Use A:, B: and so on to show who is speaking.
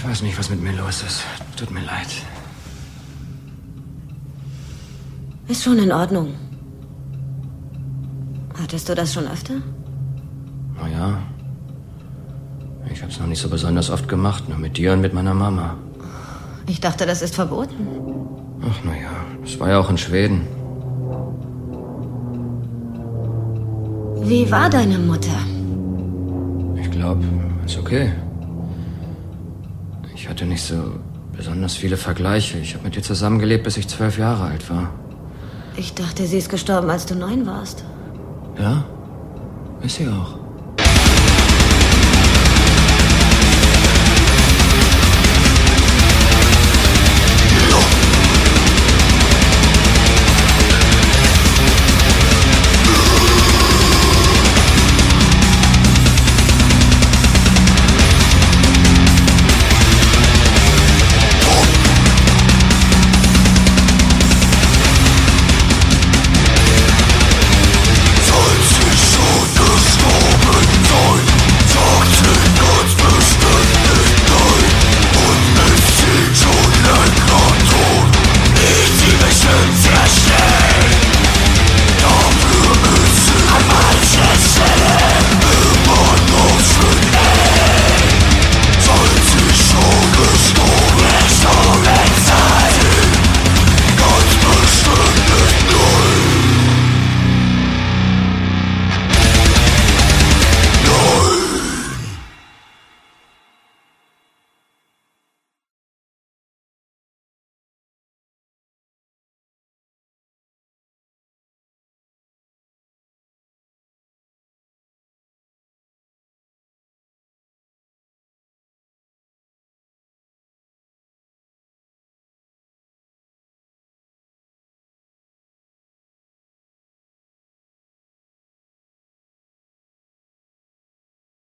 A: Ich weiß nicht, was mit mir los ist. Tut mir leid.
B: Ist schon in Ordnung. Hattest du das schon öfter?
A: Na ja. Ich hab's noch nicht so besonders oft gemacht, nur mit dir und mit meiner Mama.
B: Ich dachte, das ist verboten.
A: Ach, na ja, das war ja auch in Schweden.
B: Wie war deine Mutter?
A: Ich glaube, ist okay. Ich hatte nicht so besonders viele Vergleiche. Ich habe mit ihr zusammengelebt, bis ich zwölf Jahre alt war.
B: Ich dachte, sie ist gestorben, als du neun warst.
A: Ja? Ist sie auch.